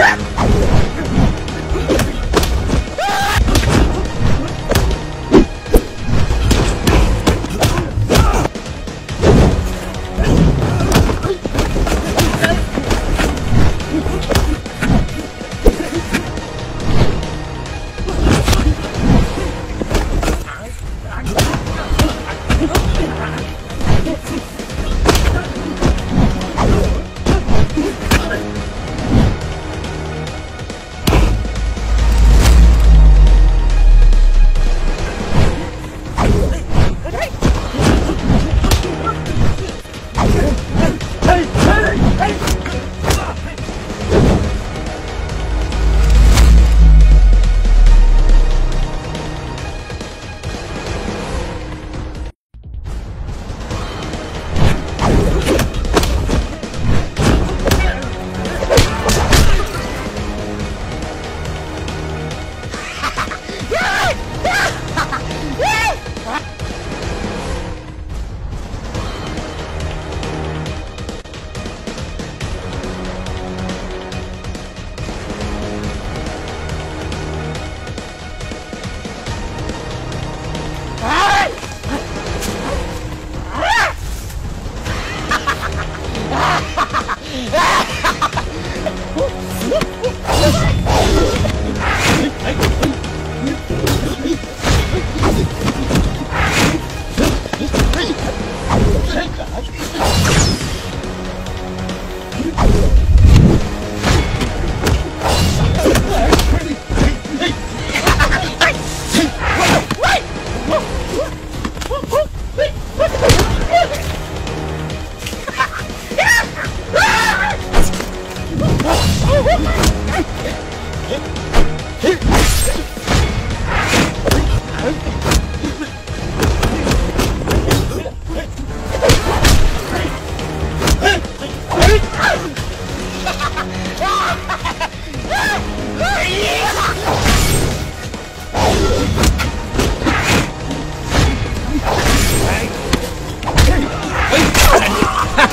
Ah! ないかな。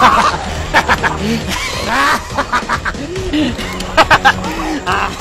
Ah!